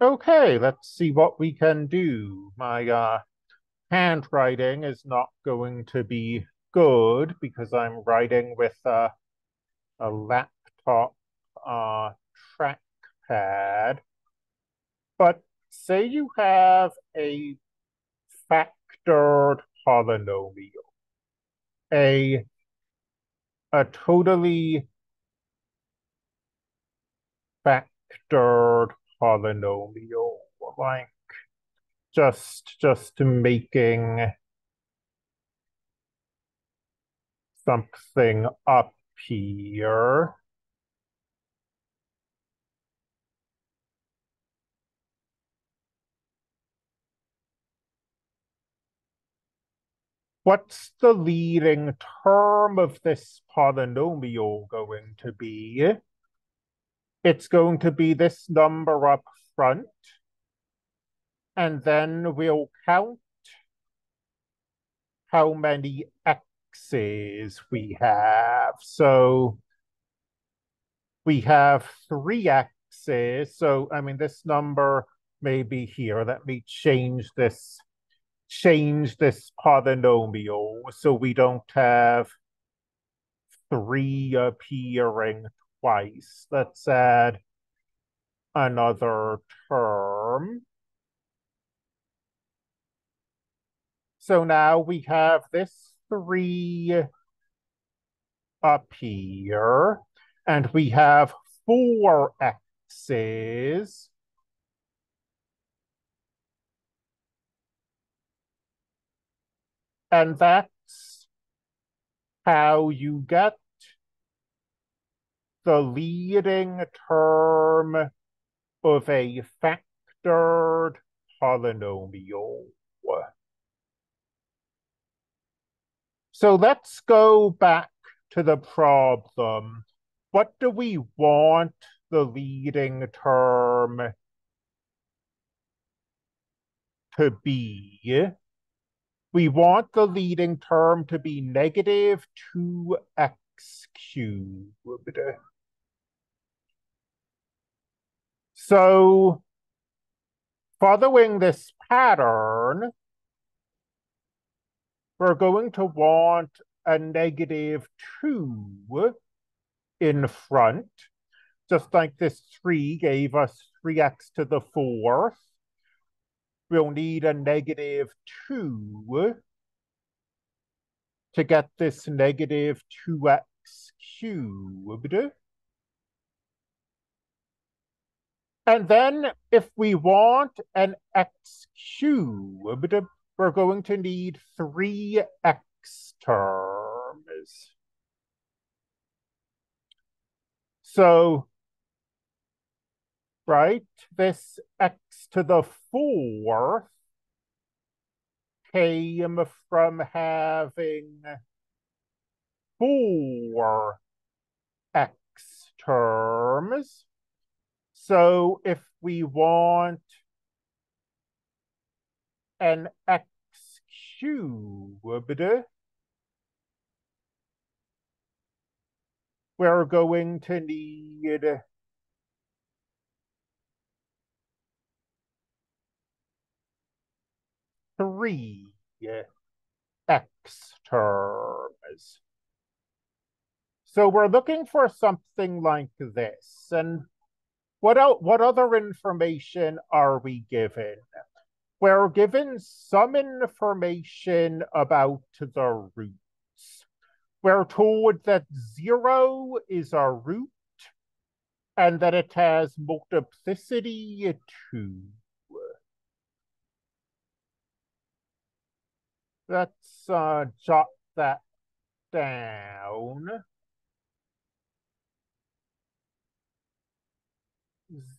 Okay, let's see what we can do. My uh, handwriting is not going to be good because I'm writing with uh, a laptop uh, trackpad. But say you have a factored polynomial, a, a totally factored polynomial, like just just making something up here. What's the leading term of this polynomial going to be? It's going to be this number up front. And then we'll count how many x's we have. So we have three x's. So, I mean, this number may be here. Let me change this change this polynomial so we don't have three appearing twice. Let's add another term. So now we have this three up here, and we have four x's. And that's how you get the leading term of a factored polynomial. So let's go back to the problem. What do we want the leading term to be? We want the leading term to be negative 2x cubed. So following this pattern, we're going to want a negative 2 in front, just like this 3 gave us 3x to the fourth we'll need a negative 2 to get this negative 2x cubed. And then if we want an x cubed, we're going to need three x terms. So right? This x to the fourth came from having four x terms. So if we want an x cubed, we're going to need three x terms. So we're looking for something like this. And what, else, what other information are we given? We're given some information about the roots. We're told that zero is a root and that it has multiplicity two. Let's uh, jot that down.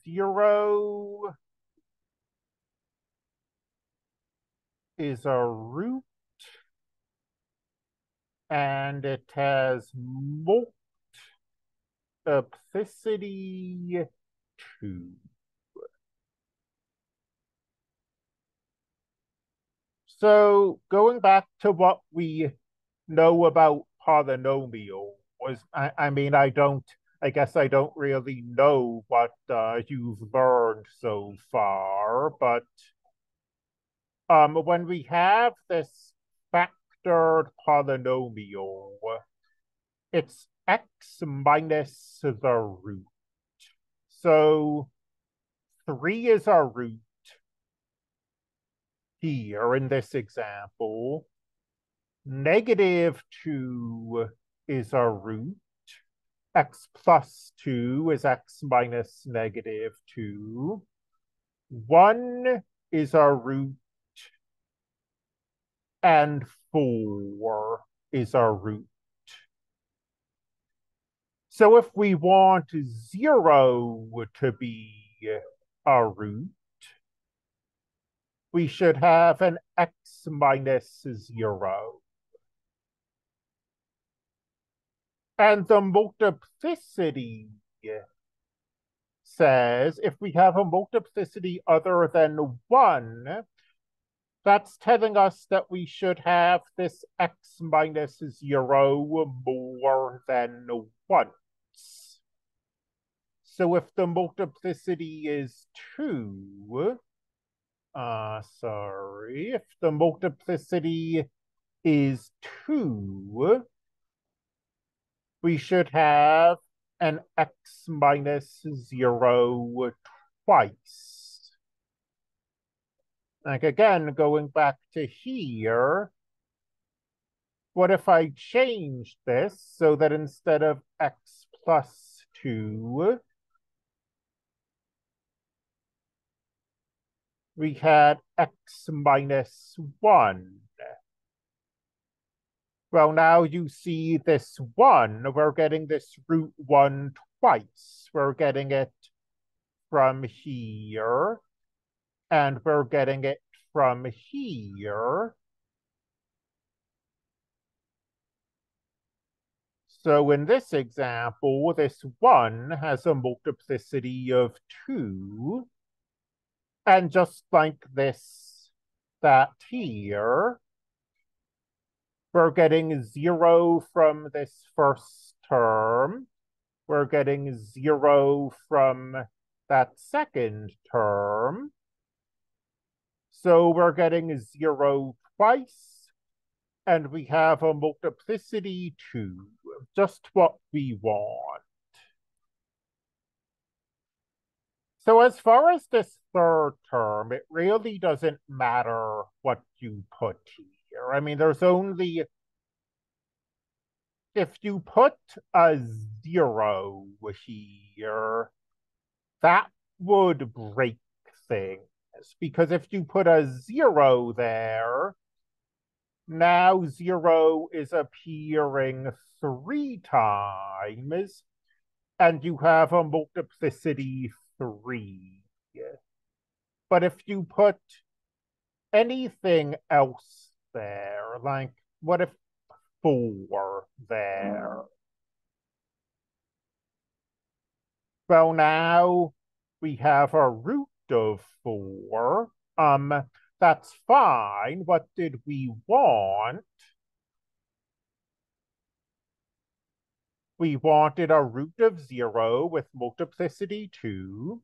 Zero is a root and it has multiplicity two. So going back to what we know about polynomial was, I, I mean, I don't I guess I don't really know what uh, you've learned so far, but um, when we have this factored polynomial, it's x minus the root. So 3 is our root here in this example. Negative 2 is our root. X plus 2 is x minus negative 2. 1 is our root. And 4 is our root. So if we want 0 to be our root, we should have an x minus 0. And the multiplicity says if we have a multiplicity other than 1, that's telling us that we should have this x minus 0 more than once. So if the multiplicity is 2, uh, sorry, if the multiplicity is 2, we should have an x minus 0 twice. Like again, going back to here, what if I change this so that instead of x plus 2, we had x minus 1. Well, now you see this 1. We're getting this root 1 twice. We're getting it from here, and we're getting it from here. So in this example, this 1 has a multiplicity of 2. And just like this, that here, we're getting zero from this first term. We're getting zero from that second term. So we're getting zero twice, and we have a multiplicity two, just what we want. So as far as this third term, it really doesn't matter what you put here here. I mean, there's only if you put a zero here, that would break things. Because if you put a zero there, now zero is appearing three times, and you have a multiplicity three. But if you put anything else there? Like, what if four there? Well, now we have a root of four. Um, that's fine. What did we want? We wanted a root of zero with multiplicity two.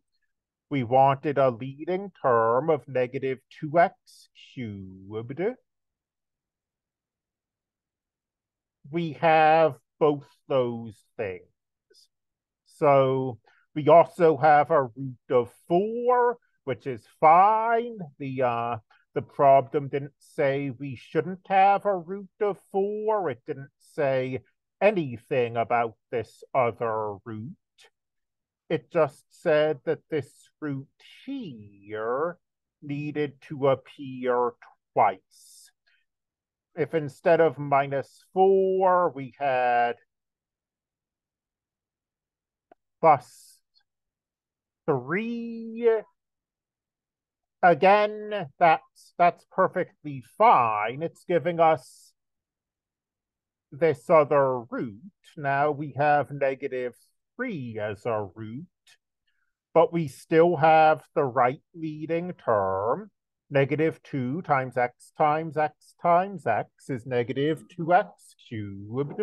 We wanted a leading term of negative 2x cubed. We have both those things. So we also have a root of four, which is fine. The uh, the problem didn't say we shouldn't have a root of four. It didn't say anything about this other root. It just said that this root here needed to appear twice if instead of minus 4, we had plus 3, again, that's, that's perfectly fine. It's giving us this other root. Now we have negative 3 as our root, but we still have the right leading term negative 2 times x times x times x is negative 2x cubed.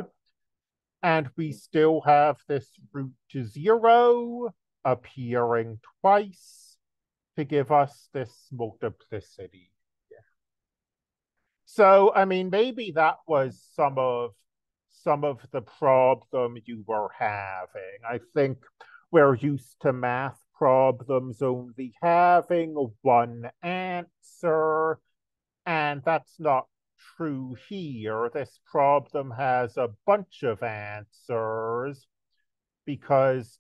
And we still have this root to zero appearing twice to give us this multiplicity. So, I mean, maybe that was some of some of the problem you were having. I think we're used to math problems only having one answer, and that's not true here. This problem has a bunch of answers because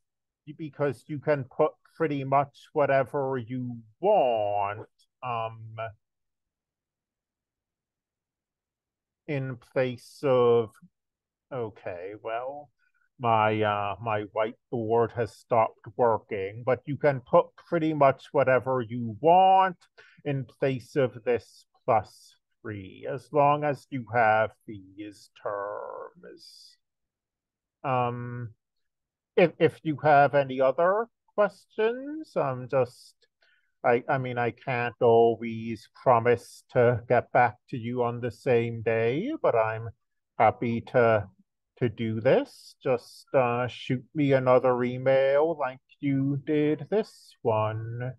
because you can put pretty much whatever you want um, in place of okay, well, my uh, my whiteboard has stopped working, but you can put pretty much whatever you want in place of this plus three, as long as you have these terms. Um, if if you have any other questions, I'm just I I mean I can't always promise to get back to you on the same day, but I'm happy to to do this. Just uh, shoot me another email like you did this one.